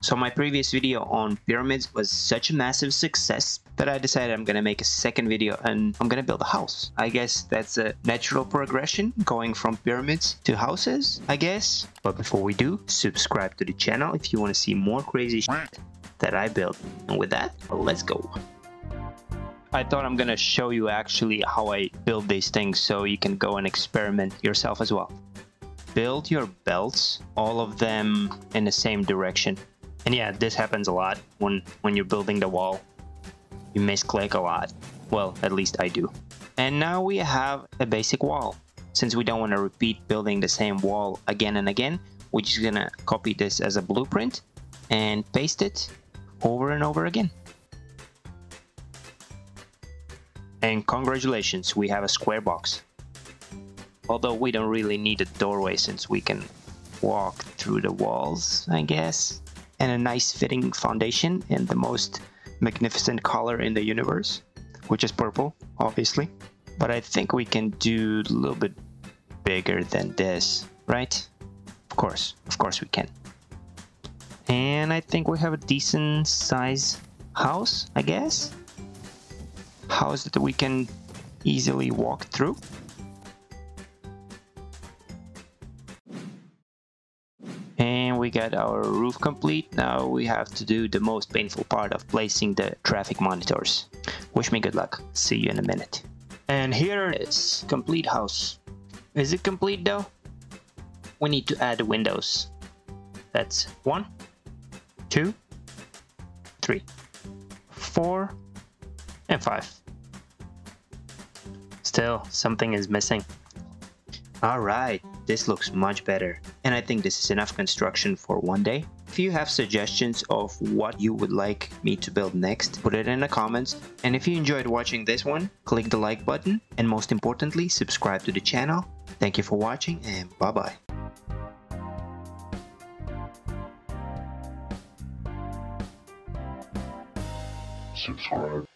So my previous video on pyramids was such a massive success that I decided I'm gonna make a second video and I'm gonna build a house. I guess that's a natural progression going from pyramids to houses, I guess. But before we do, subscribe to the channel if you want to see more crazy shit that I build. And with that, let's go. I thought I'm gonna show you actually how I build these things so you can go and experiment yourself as well. Build your belts, all of them in the same direction. And yeah, this happens a lot when, when you're building the wall. You misclick a lot. Well, at least I do. And now we have a basic wall. Since we don't want to repeat building the same wall again and again, we're just gonna copy this as a blueprint and paste it over and over again. And congratulations, we have a square box. Although we don't really need a doorway since we can walk through the walls, I guess and a nice fitting foundation in the most magnificent color in the universe, which is purple, obviously. But I think we can do a little bit bigger than this, right? Of course, of course we can. And I think we have a decent size house, I guess. House that we can easily walk through. We got our roof complete, now we have to do the most painful part of placing the traffic monitors. Wish me good luck. See you in a minute. And here it is, complete house. Is it complete though? We need to add windows. That's one, two, three, four, and five. Still, something is missing. Alright, this looks much better. And I think this is enough construction for one day. If you have suggestions of what you would like me to build next, put it in the comments. And if you enjoyed watching this one, click the like button. And most importantly, subscribe to the channel. Thank you for watching and bye bye. Subscribe.